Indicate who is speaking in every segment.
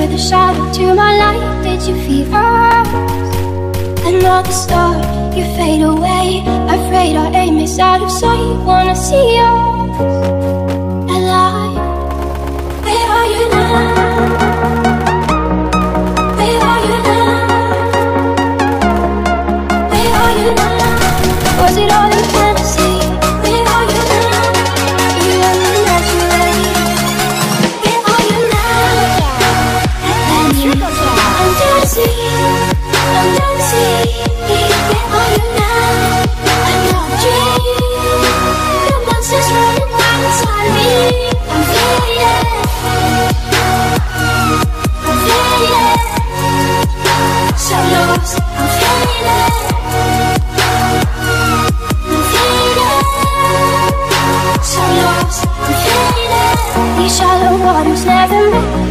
Speaker 1: were the shadow to my light. Did you fever? Another star, you fade away. Afraid our aim is out of sight. Wanna see you.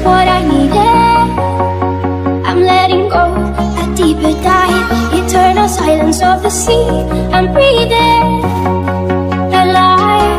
Speaker 1: what I needed. I'm letting go, a deeper dive Eternal silence of the sea. I'm breathing alive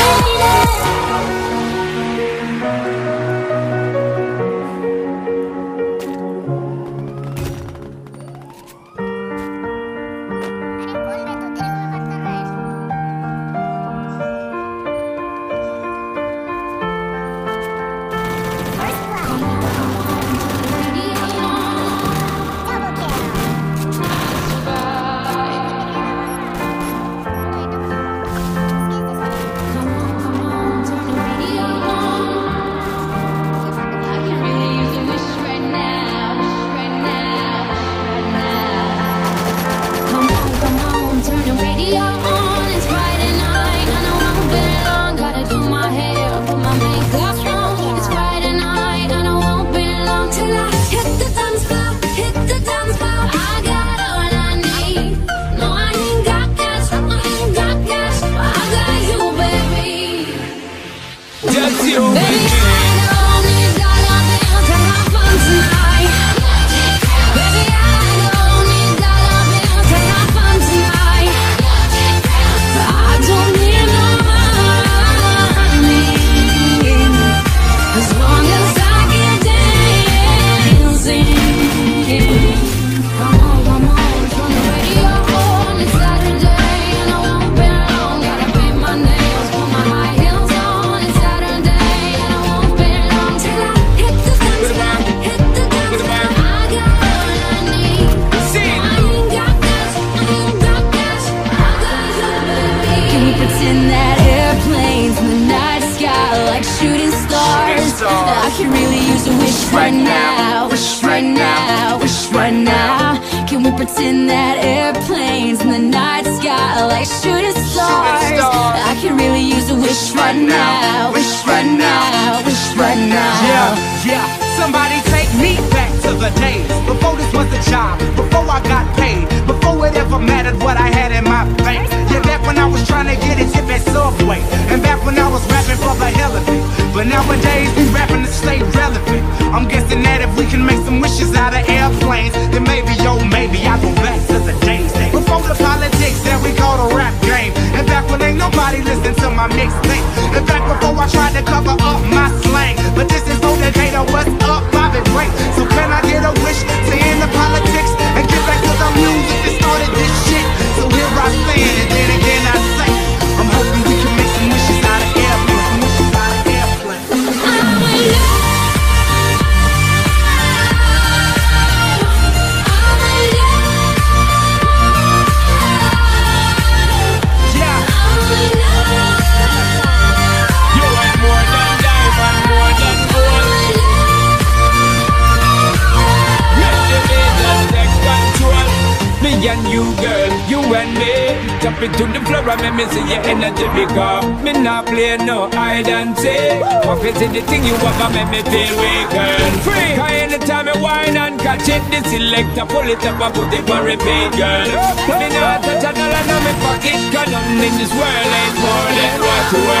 Speaker 2: Radio.
Speaker 3: wish right now, wish right now. Can we pretend that airplanes in the night sky are like shooting stars? I can really use a wish right now, wish right now, wish right now.
Speaker 4: Yeah, yeah. Somebody take me back to the days before this was a job, before I got paid, before it ever mattered what I had in my bank. Yeah, back when I was trying to get a tip at Subway, and back when I was rapping for the hell of it. But nowadays we rapping to stay relevant. I'm guessing wishes out of airplanes. Then maybe,
Speaker 5: yo, maybe I go back to the days before the politics that we call and you, girl, you and me. Jump into the floor and make me see your energy because me not play no hide and seek. It, see the thing you want, make me feel weak, girl. Free. Cause anytime I whine and catch it, the selector pull it up and put it on repeat, girl. Me not touch a dollar, now me pocket, cause nothing in this world ain't more than what you worth.
Speaker 3: I don't need